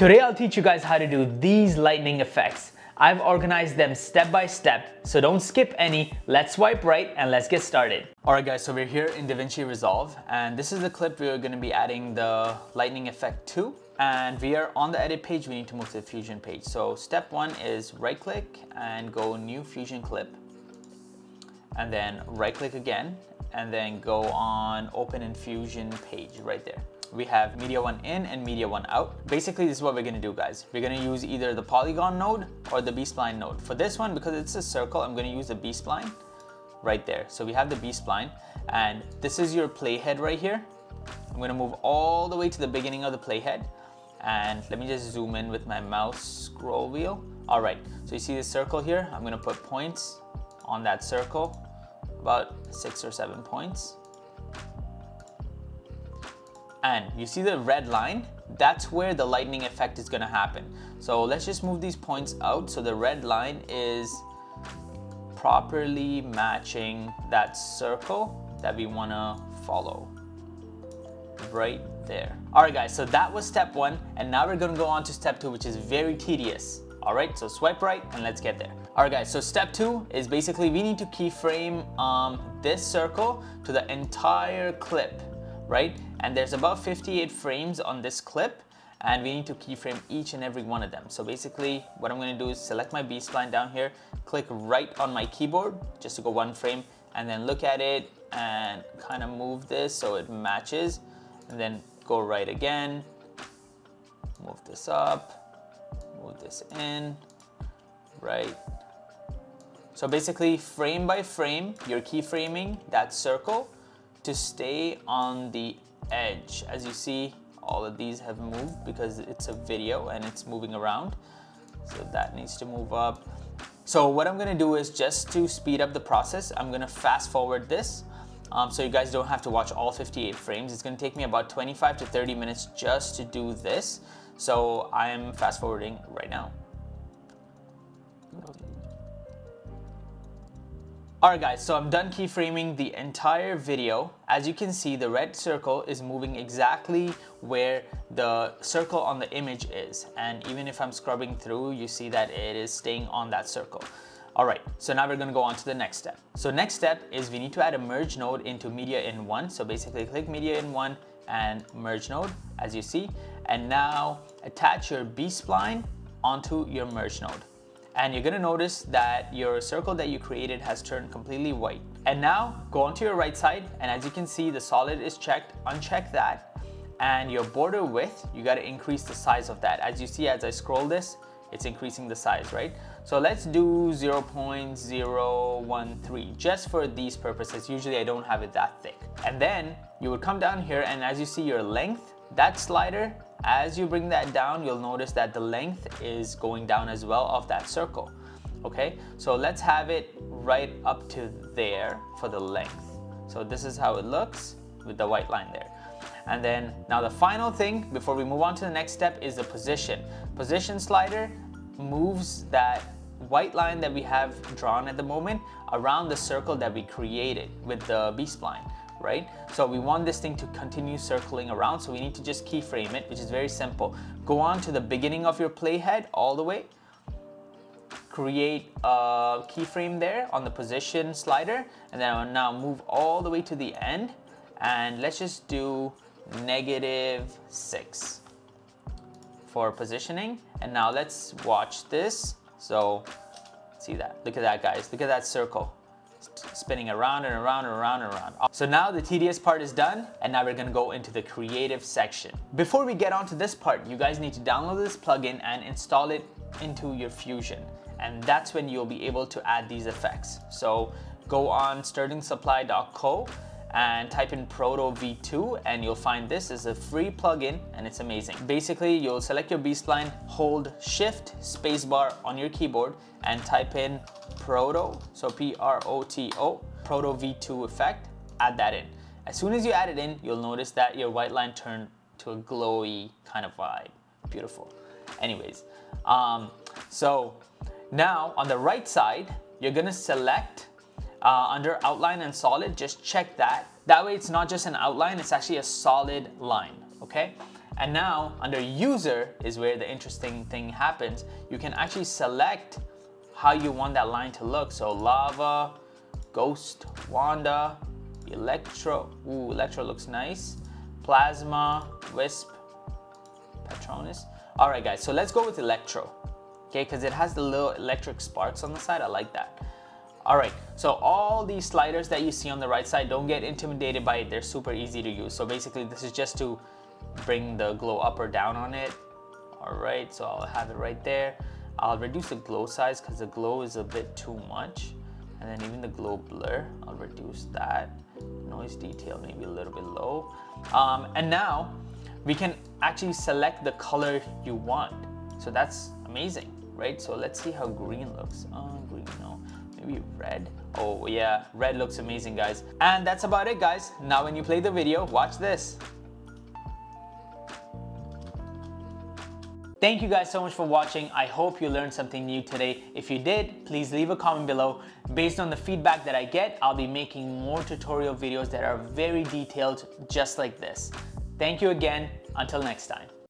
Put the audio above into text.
Today I'll teach you guys how to do these lightning effects. I've organized them step by step, so don't skip any. Let's swipe right and let's get started. Alright guys, so we're here in DaVinci Resolve and this is the clip we're going to be adding the lightning effect to. And we are on the edit page, we need to move to the fusion page. So step one is right click and go new fusion clip. And then right click again and then go on open in Fusion page right there we have media one in and media one out. Basically, this is what we're gonna do, guys. We're gonna use either the polygon node or the B-spline node. For this one, because it's a circle, I'm gonna use the B-spline right there. So we have the B-spline and this is your playhead right here. I'm gonna move all the way to the beginning of the playhead and let me just zoom in with my mouse scroll wheel. All right, so you see this circle here? I'm gonna put points on that circle, about six or seven points. And you see the red line? That's where the lightning effect is gonna happen. So let's just move these points out so the red line is properly matching that circle that we wanna follow right there. All right guys, so that was step one and now we're gonna go on to step two which is very tedious. All right, so swipe right and let's get there. All right guys, so step two is basically we need to keyframe um, this circle to the entire clip right? And there's about 58 frames on this clip and we need to keyframe each and every one of them. So basically what I'm gonna do is select my B-spline down here, click right on my keyboard just to go one frame and then look at it and kind of move this so it matches and then go right again, move this up, move this in, right. So basically frame by frame, you're keyframing that circle to stay on the edge. As you see, all of these have moved because it's a video and it's moving around. So that needs to move up. So what I'm gonna do is just to speed up the process, I'm gonna fast forward this um, so you guys don't have to watch all 58 frames. It's gonna take me about 25 to 30 minutes just to do this. So I'm fast forwarding right now. Alright guys, so I'm done keyframing the entire video. As you can see, the red circle is moving exactly where the circle on the image is. And even if I'm scrubbing through, you see that it is staying on that circle. Alright, so now we're gonna go on to the next step. So next step is we need to add a merge node into media in one. So basically click media in one and merge node, as you see. And now attach your B-spline onto your merge node and you're gonna notice that your circle that you created has turned completely white. And now go onto your right side and as you can see the solid is checked, uncheck that and your border width, you gotta increase the size of that. As you see as I scroll this, it's increasing the size, right? So let's do 0.013 just for these purposes. Usually I don't have it that thick. And then you would come down here and as you see your length, that slider as you bring that down, you'll notice that the length is going down as well of that circle. Okay, so let's have it right up to there for the length. So this is how it looks with the white line there. And then now the final thing before we move on to the next step is the position. Position slider moves that white line that we have drawn at the moment around the circle that we created with the B-spline right? So we want this thing to continue circling around, so we need to just keyframe it, which is very simple. Go on to the beginning of your playhead all the way, create a keyframe there on the position slider, and then I'll now move all the way to the end, and let's just do negative six for positioning. And now let's watch this. So see that, look at that guys, look at that circle spinning around and around and around and around. So now the tedious part is done and now we're gonna go into the creative section. Before we get onto this part, you guys need to download this plugin and install it into your Fusion. And that's when you'll be able to add these effects. So go on stirlingsupply.co and type in Proto V2 and you'll find this is a free plugin and it's amazing. Basically, you'll select your B-spline, hold Shift spacebar on your keyboard and type in Proto, so P-R-O-T-O, Proto V2 effect, add that in. As soon as you add it in, you'll notice that your white line turned to a glowy kind of vibe. Beautiful. Anyways, um, so now on the right side, you're gonna select uh, under outline and solid, just check that. That way it's not just an outline, it's actually a solid line, okay? And now under user is where the interesting thing happens. You can actually select how you want that line to look. So lava, ghost, Wanda, electro. Ooh, electro looks nice. Plasma, wisp, Patronus. All right guys, so let's go with electro. Okay, because it has the little electric sparks on the side. I like that. All right, so all these sliders that you see on the right side, don't get intimidated by it. They're super easy to use. So basically this is just to bring the glow up or down on it. All right, so I'll have it right there. I'll reduce the glow size because the glow is a bit too much. And then even the glow blur, I'll reduce that. Noise detail maybe a little bit low. Um, and now we can actually select the color you want. So that's amazing, right? So let's see how green looks. Oh, green, no. Maybe red. Oh yeah, red looks amazing, guys. And that's about it, guys. Now when you play the video, watch this. Thank you guys so much for watching. I hope you learned something new today. If you did, please leave a comment below. Based on the feedback that I get, I'll be making more tutorial videos that are very detailed just like this. Thank you again. Until next time.